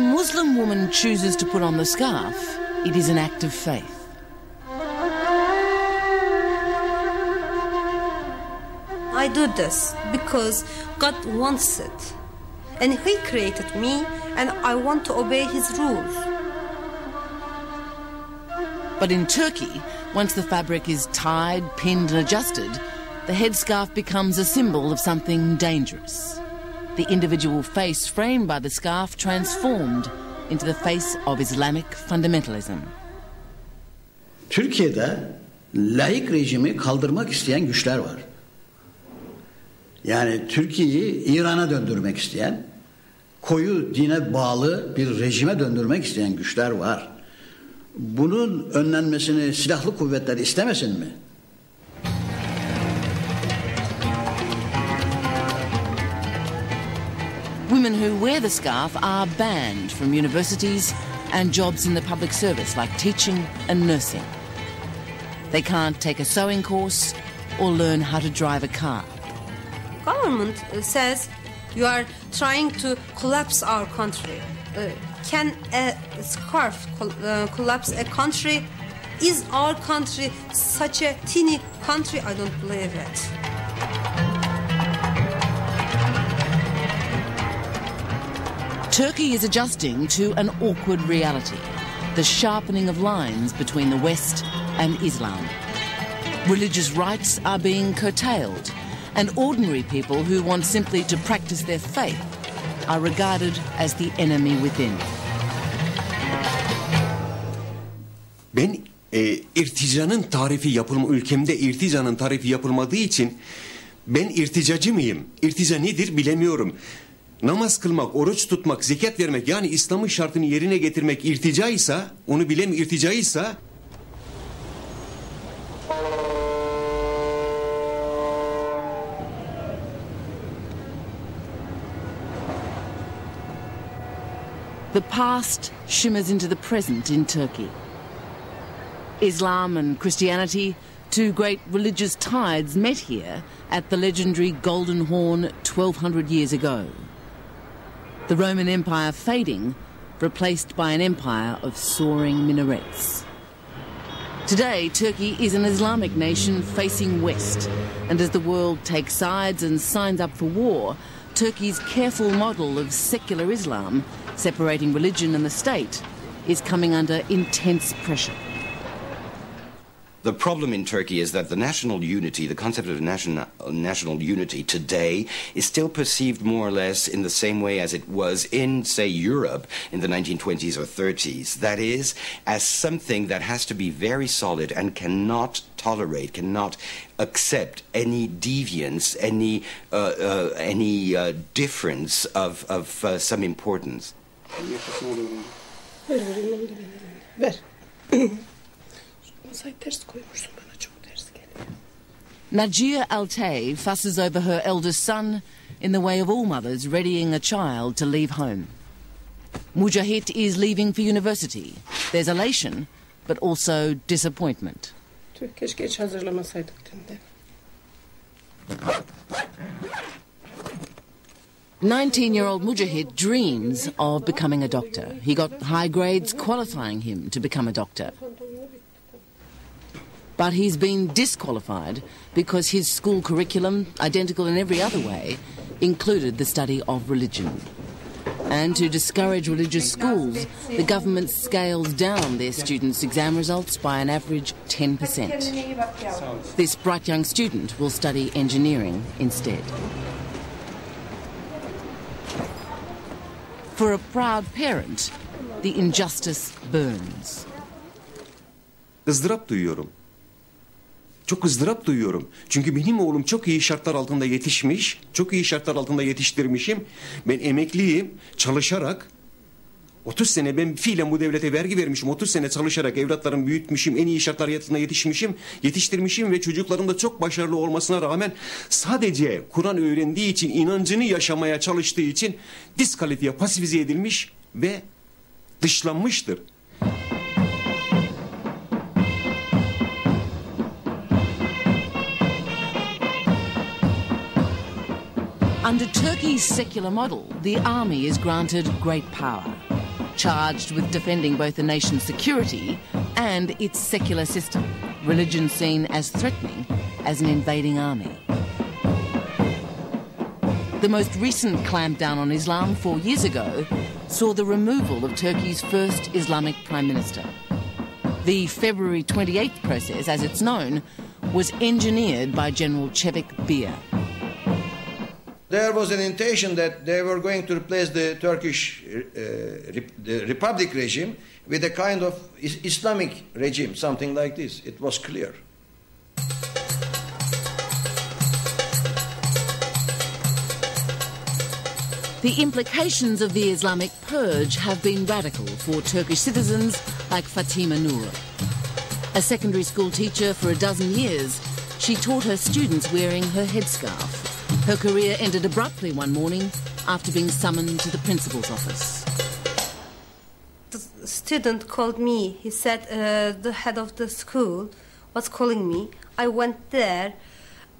a Muslim woman chooses to put on the scarf, it is an act of faith. I do this because God wants it. And He created me, and I want to obey His rules. But in Turkey, once the fabric is tied, pinned, and adjusted, the headscarf becomes a symbol of something dangerous. The individual face framed by the scarf transformed into the face of Islamic fundamentalism. Türkiye'de laik rejimi kaldırmak isteyen güçler var. Yani Türkiye'yi İran'a döndürmek isteyen, koyu dine bağlı bir rejime döndürmek isteyen güçler var. Bunun önlenmesini silahlı kuvvetler istemesin mi? Women who wear the scarf are banned from universities and jobs in the public service like teaching and nursing. They can't take a sewing course or learn how to drive a car. Government uh, says you are trying to collapse our country. Uh, can a scarf col- uh, collapse a country? Is our country such a teeny country? I don't believe it. Turkey is adjusting to an awkward reality the sharpening of lines between the West and Islam. Religious rights are being curtailed, and ordinary people who want simply to practice their faith are regarded as the enemy within. Ben e, irticanın tarifi yapılma ülkemde irticanın tarifi yapılmadığı için ben irticacı mıyım? İrtica nedir bilemiyorum. Namaz kılmak, oruç tutmak, zekat vermek yani İslam'ın şartını yerine getirmek irticaysa, onu bilem irticaysa The past shimmers into the present in Turkey. Islam and Christianity, two great religious tides, met here at the legendary Golden Horn 1200 years ago. The Roman Empire fading, replaced by an empire of soaring minarets. Today, Turkey is an Islamic nation facing west, and as the world takes sides and signs up for war, Turkey's careful model of secular Islam, separating religion and the state, is coming under intense pressure. The problem in Turkey is that the national unity, the concept of national, national unity today, is still perceived more or less in the same way as it was in, say, Europe in the 1920s or 30s. That is, as something that has to be very solid and cannot tolerate, cannot accept any deviance, any, uh, uh, any uh, difference of, of uh, some importance. Masayı ters koymuşsun bana çok ters geliyor. Najia Altay fusses over her eldest son in the way of all mothers readying a child to leave home. Mujahid is leaving for university. There's elation, but also disappointment. Tüh keşke hiç hazırlamasaydık dünden. 19 year old Mujahid dreams of becoming a doctor. He got high grades qualifying him to become a doctor. But he's been disqualified because his school curriculum, identical in every other way, included the study of religion. And to discourage religious schools, the government scales down their students' exam results by an average 10%. This bright young student will study engineering instead. For a proud parent, the injustice burns. Çok ızdırap duyuyorum. Çünkü benim oğlum çok iyi şartlar altında yetişmiş. Çok iyi şartlar altında yetiştirmişim. Ben emekliyim. Çalışarak 30 sene ben fiilen bu devlete vergi vermişim. 30 sene çalışarak evlatlarımı büyütmüşüm. En iyi şartlar altında yetişmişim. Yetiştirmişim ve çocuklarım da çok başarılı olmasına rağmen sadece Kur'an öğrendiği için, inancını yaşamaya çalıştığı için diskalifiye, pasifize edilmiş ve dışlanmıştır. Under Turkey's secular model, the army is granted great power. charged with defending both the nation's security and its secular system, religion seen as threatening as an invading army. The most recent clampdown on Islam four years ago saw the removal of Turkey's first Islamic Prime Minister. The February 28th process, as it's known, was engineered by General Çevik Bir. There was an intention that they were going to replace the Turkish uh, the Republic regime with a kind of is- Islamic regime, something like this. It was clear. The implications of the Islamic purge have been radical for Turkish citizens like Fatima Nur. A secondary school teacher for a dozen years, she taught her students wearing her headscarf. Her career ended abruptly one morning after being summoned to the principal's office. The student called me. He said uh, the head of the school was calling me. I went there,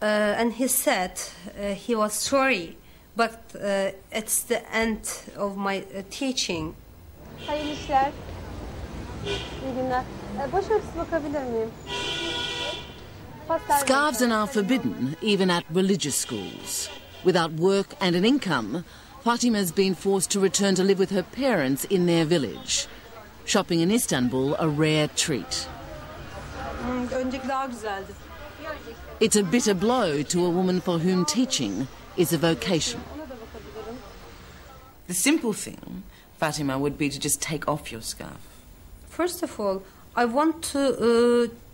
uh, and he said uh, he was sorry, but uh, it's the end of my uh, teaching. Hayırlı işler. İyi günler. Boş örtüsü bakabilir miyim? Pastel Scarves are now forbidden, even at religious schools. Without work and an income, Fatima's been forced to return to live with her parents in their village. Shopping in Istanbul a rare treat. Önceki daha güzeldi. It's a bitter blow to a woman for whom teaching is a vocation. The simple thing, Fatima, would be to just take off your scarf. First of all, I want to uh,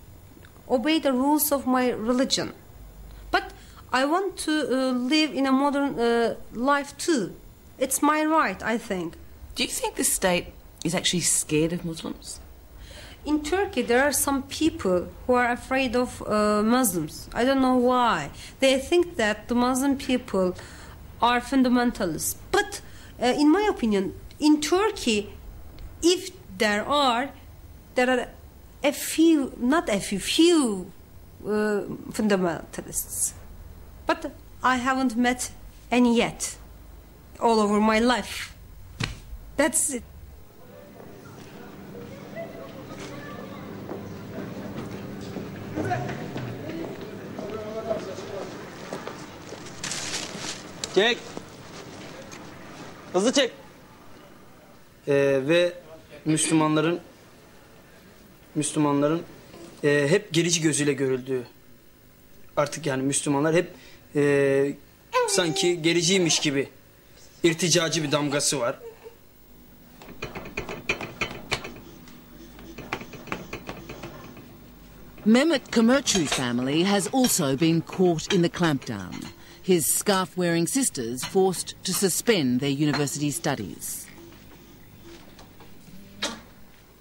obey the rules of my religion, but I want to uh, live in a modern uh, life too. It's my right, I think. Do you think the state is actually scared of Muslims? In Turkey, there are some people who are afraid of uh, Muslims. I don't know why. They think that the Muslim people are fundamentalists. But, uh, in my opinion, in Turkey, if there are, there are a few, not a few, few uh, fundamentalists. But I haven't met any yet, all over my life. That's it. Çek. Hızlı çek. Ee, ve Müslümanların Müslümanların e, hep gerici gözüyle görüldüğü. Artık yani Müslümanlar hep e, sanki gericiymiş gibi irticacı bir damgası var. Mehmet Kamerchu family has also been caught in the clampdown. His scarf-wearing sisters forced to suspend their university studies.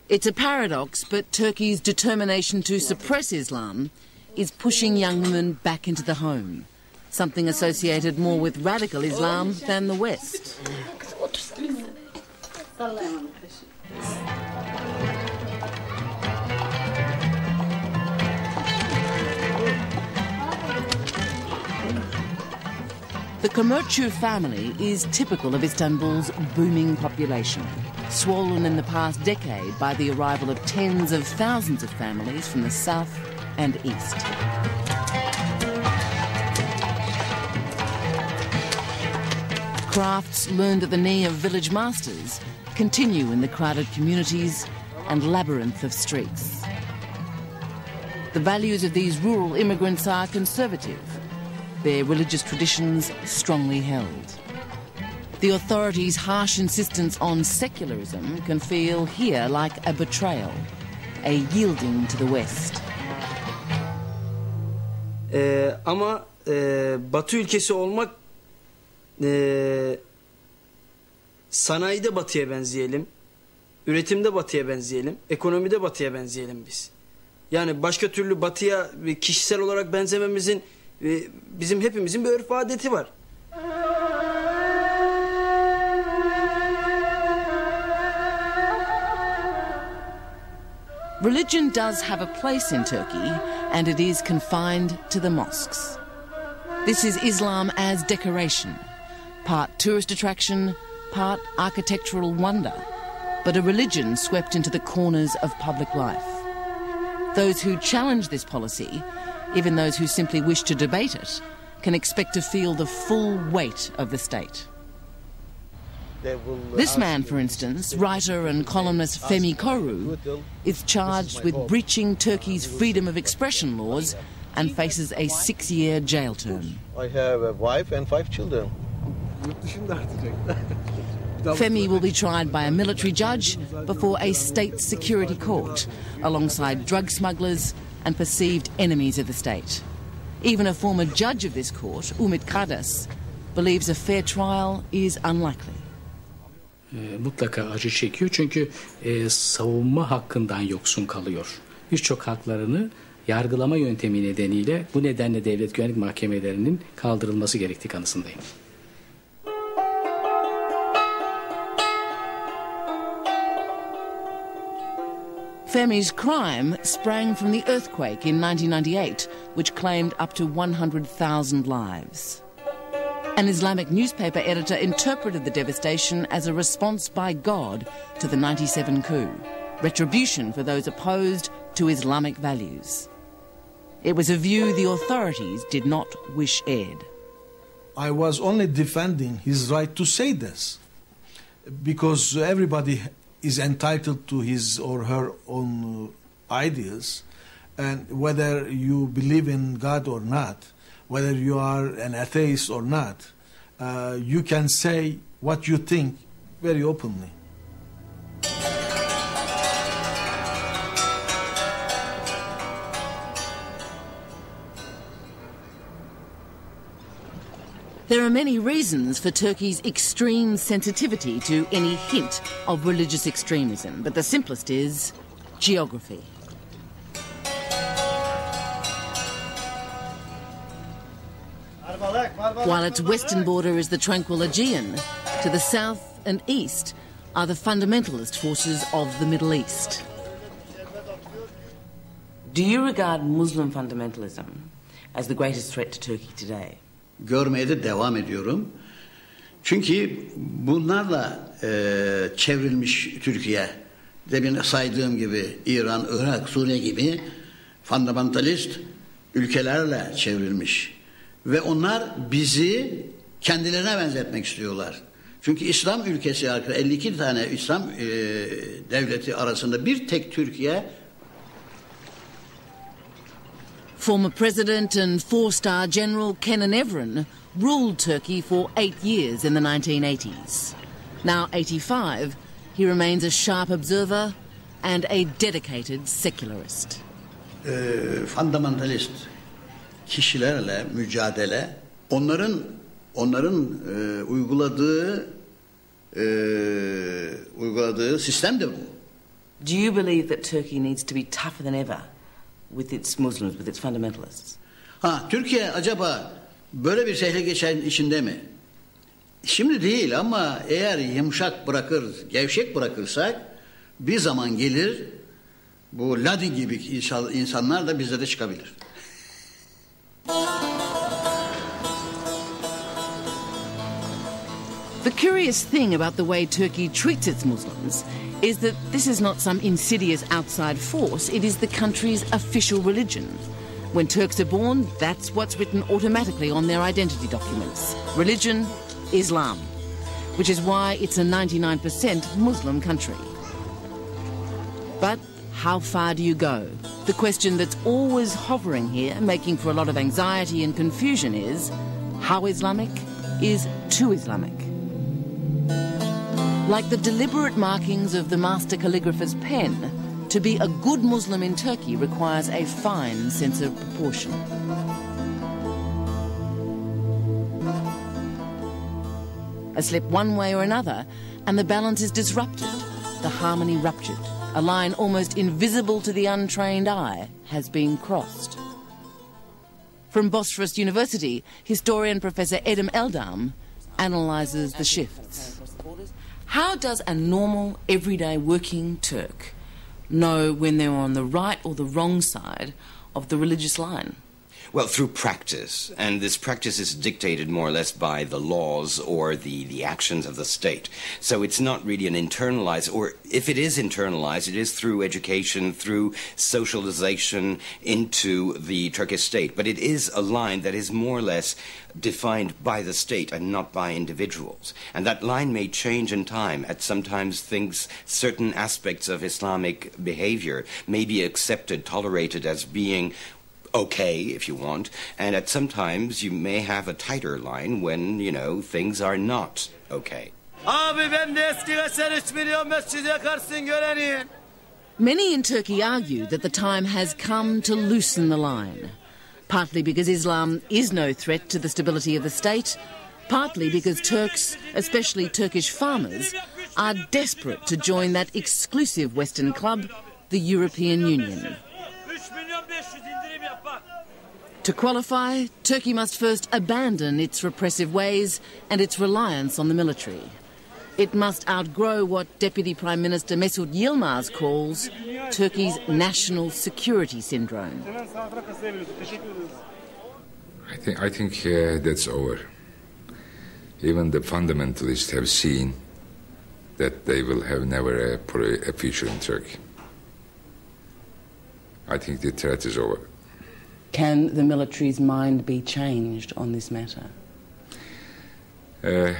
It's a paradox, but Turkey's determination to suppress Islam is pushing young women back into the home, something associated more with radical Islam than the West. The Kamerchu family is typical of Istanbul's booming population, swollen in the past decade by the arrival of tens of thousands of families from the south and east. Crafts learned at the knee of village masters continue in the crowded communities and labyrinth of streets. The values of these rural immigrants are conservative, their religious traditions strongly held. The authorities' harsh insistence on secularism can feel here like a betrayal, a yielding to the West. Ee, ama e, Batı ülkesi olmak e, sanayide Batı'ya benzeyelim, üretimde Batı'ya benzeyelim, ekonomide Batı'ya benzeyelim biz. Yani başka türlü Batı'ya kişisel olarak benzememizin e, bizim hepimizin bir örf adeti var. Religion does have a place in Turkey, and it is confined to the mosques. This is Islam as decoration, part tourist attraction, part architectural wonder. but a religion swept into the corners of public life. Those who challenge this policy, even those who simply wish to debate it, can expect to feel the full weight of the state. This man, for instance, writer and columnist Fehmi Koru, is charged with breaching Turkey's freedom of expression laws and faces a six year jail term. I have a wife and five children. Fehmi will be tried by a military judge before a state security court, alongside drug smugglers and perceived enemies of the state. Even a former judge of this court, Umit Kardas, believes a fair trial is unlikely. E, mutlaka acı çekiyor çünkü e, savunma hakkından yoksun kalıyor. Birçok haklarını yargılama yöntemi nedeniyle bu nedenle devlet güvenlik mahkemelerinin kaldırılması gerektiği kanısındayım. Femi's crime sprang from the earthquake in 1998, which claimed up to 100,000 lives. An Islamic newspaper editor interpreted the devastation as a response by God to the 97 coup, retribution for those opposed to Islamic values. It was a view the authorities did not wish aired. I was only defending his right to say this because everybody is entitled to his or her own uh, ideas and whether you believe in God or not, whether you are an atheist or not, uh, you can say what you think very openly. There are many reasons for Turkey's extreme sensitivity to any hint of religious extremism, but the simplest is geography. While its western border is the tranquil Aegean, to the south and east are the fundamentalist forces of the Middle East. Do you regard Muslim fundamentalism as the greatest threat to Turkey today? Görmeye de devam ediyorum. Çünkü bunlarla e, çevrilmiş Türkiye, demin saydığım gibi İran, Irak, Suriye gibi fundamentalist ülkelerle çevrilmiş. Ve onlar bizi kendilerine benzetmek istiyorlar. Çünkü İslam ülkesi 52 tane İslam e, devleti arasında bir tek Türkiye Former President and four star General Kenan Evren ruled Turkey for eight years in the 1980s. Now 85, he remains a sharp observer and a dedicated secularist. e, fundamentalist kişilerle mücadele onların onların e, uyguladığı e, uyguladığı sistemdir bu. Do you believe that Turkey needs to be tougher than ever with its Muslims, with its fundamentalists? Ha Türkiye acaba böyle bir tehlike geçen içinde mi? Şimdi değil ama eğer yumuşak bırakır, gevşek bırakırsak bir zaman gelir bu Ladin gibi insan- insanlar da bize de çıkabilir. The curious thing about the way Turkey treats its Muslims is that this is not some insidious outside force, it is the country's official religion. When Turks are born, that's what's written automatically on their identity documents. Religion, Islam, which is why it's a 99% Muslim country. But how far do you go? The question that's always hovering here, making for a lot of anxiety and confusion, is how Islamic is too Islamic? Like the deliberate markings of the master calligrapher's pen, to be a good Muslim in Turkey requires a fine sense of proportion. A slip one way or another, and the balance is disrupted, the harmony ruptured. A line almost invisible to the untrained eye has been crossed. From Bosphorus University, historian Professor Edhem Eldem analyses the shifts. How does a normal, everyday working Turk know when they're on the right or the wrong side of the religious line? Well, through practice. And this practice is dictated more or less by the laws or the, the actions of the state. So it's not really an internalized, or if it is internalized, it is through education, through socialization into the Turkish state. But it is a line that is more or less defined by the state and not by individuals. And that line may change in time. At sometimes things, certain aspects of Islamic behavior may be accepted, tolerated as being okay, if you want. And at sometimes you may have a tighter line when, you know, things are not okay. Abi ben de eski ve sen 3 milyon mescidi yakarsın görenin. Many in Turkey argue that the time has come to loosen the line. Partly because Islam is no threat to the stability of the state, partly because Turks, especially Turkish farmers, are desperate to join that exclusive Western club, the European Union. To qualify, Turkey must first abandon its repressive ways and its reliance on the military. It must outgrow what Deputy Prime Minister Mesut Yilmaz calls Turkey's national security syndrome. I think, I think uh, that's over. Even the fundamentalists have seen that they will have never a, a future in Turkey. I think the threat is over. Can the military's mind be changed on this matter? Uh,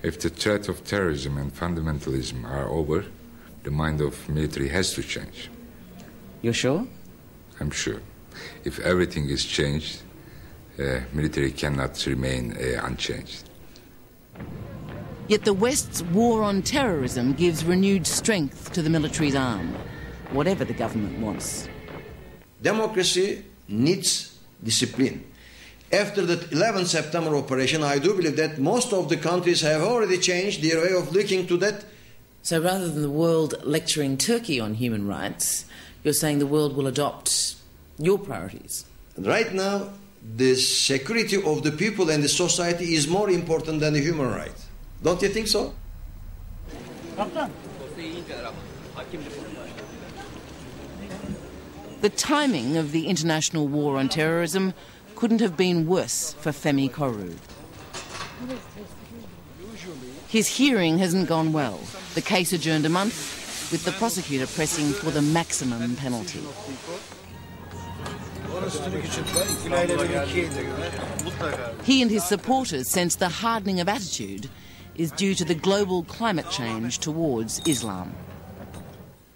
if the threat of terrorism and fundamentalism are over, the mind of military has to change. You're sure? I'm sure. If everything is changed, uh, military cannot remain uh, unchanged. Yet the West's war on terrorism gives renewed strength to the military's arm, whatever the government wants. Democracy needs discipline. After the 11 September operation, I do believe that most of the countries have already changed their way of looking to that. So rather than the world lecturing Turkey on human rights, you're saying the world will adopt your priorities? Right now, the security of the people and the society is more important than the human right. Don't you think so? The timing of the international war on terrorism couldn't have been worse for Fehmi Koru. His hearing hasn't gone well. The case adjourned a month, with the prosecutor pressing for the maximum penalty. He and his supporters sense the hardening of attitude is due to the global climate change towards Islam.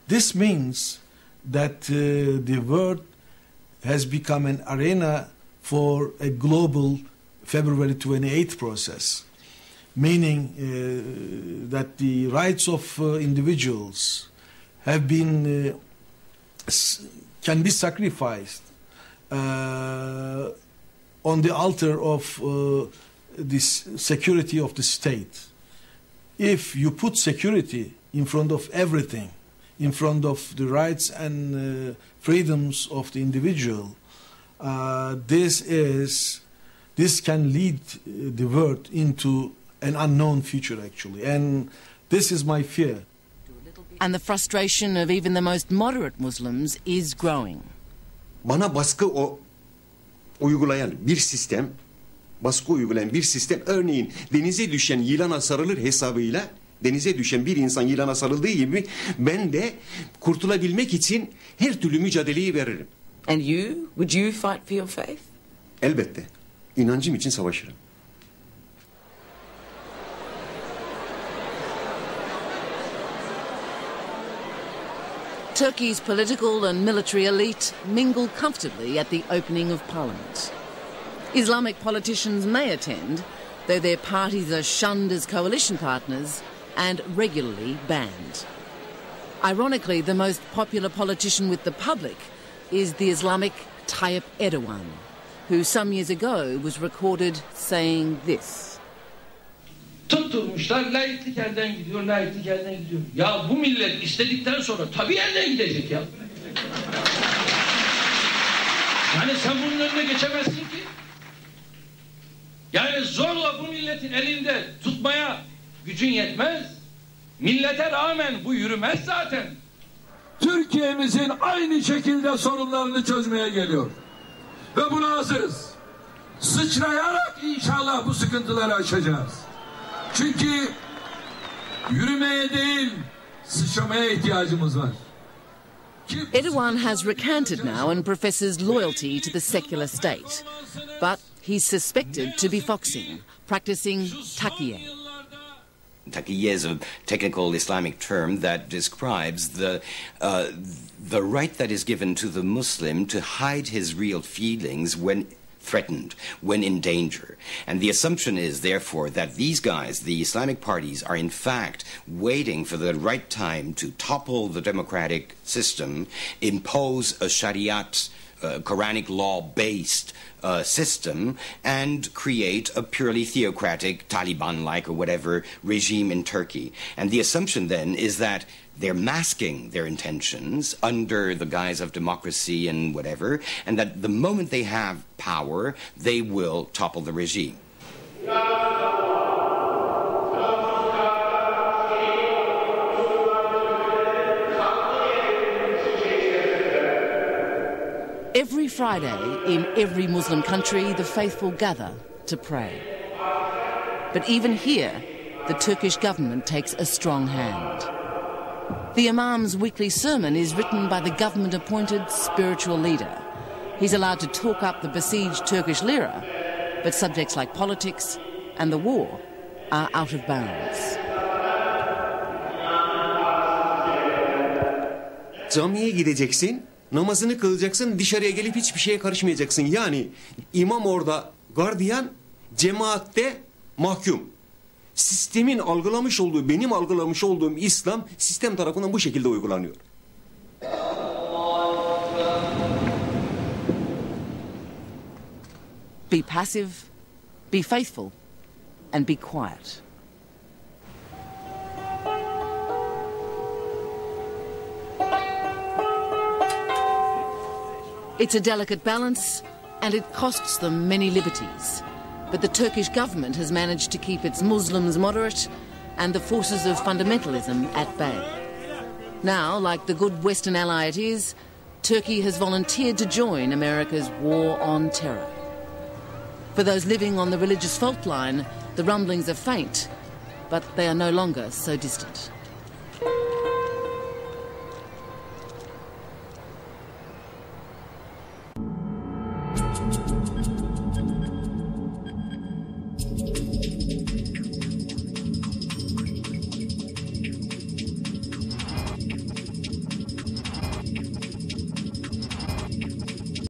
This means that uh, the world has become an arena for a global February 28 process, meaning uh, that the rights of uh, individuals have been uh, can be sacrificed uh, on the altar of uh, this security of the state. If you put security in front of everything, in front of the rights and uh, freedoms of the individual, uh, this is this can lead uh, the world into an unknown future actually, and this is my fear. And the frustration of even the most moderate Muslims is growing. Bana baskı o uygulayan bir sistem, baskı uygulayan bir sistem örneğin denize düşen yılana sarılır hesabıyla denize düşen bir insan yılana sarıldığı gibi ben de kurtulabilmek için her türlü mücadeleyi veririm. And you? Would you fight for your faith? Elbette. İnancım için savaşırım. Turkey's political and military elite mingle comfortably at the opening of parliament. Islamic politicians may attend, though their parties are shunned as coalition partners and regularly banned. Ironically, the most popular politician with the public is the Islamic Tayyip Erdogan, who some years ago was recorded saying this. Tutturmuşlar laiklik elden gidiyor, laiklik elden gidiyor. Ya bu millet istedikten sonra tabii elden gidecek ya. Yani sen bunun önüne geçemezsin ki. Yani zorla bu milletin elinde tutmaya gücün yetmez. Millete rağmen bu yürümez zaten. Türkiye'mizin aynı şekilde sorunlarını çözmeye geliyor. Ve buna hazırız. Sıçrayarak inşallah bu sıkıntıları aşacağız. Çünkü yürümeye değil sıçramaya ihtiyacımız var. Erdogan has recanted now and professes loyalty to the secular state. But he's suspected to be foxing, practicing takiye. Taqiyya is a technical Islamic term that describes the uh, the right that is given to the Muslim to hide his real feelings when threatened, when in danger. And the assumption is, therefore, that these guys, the Islamic parties, are in fact waiting for the right time to topple the democratic system, impose a Shariat, uh, Quranic law based uh, system, and create a purely theocratic, Taliban like, or whatever regime in Turkey. And the assumption then is that they're masking their intentions under the guise of democracy and whatever, and that the moment they have power, they will topple the regime. Friday, in every Muslim country, the faithful gather to pray. But even here, the Turkish government takes a strong hand. The Imam's weekly sermon is written by the government appointed spiritual leader. He's allowed to talk up the besieged Turkish lira, but subjects like politics and the war are out of bounds. Camiye gideceksin, namazını kılacaksın, dışarıya gelip hiçbir şeye karışmayacaksın. Yani imam orada gardiyan, cemaatte mahkum. Sistemin algılamış olduğu, benim algılamış olduğum İslam sistem tarafından bu şekilde uygulanıyor. Be passive, be faithful, and be quiet. It's a delicate balance, and it costs them many liberties. But the Turkish government has managed to keep its Muslims moderate and the forces of fundamentalism at bay. Now, like the good Western ally it is, Turkey has volunteered to join America's war on terror. For those living on the religious fault line, the rumblings are faint, but they are no longer so distant.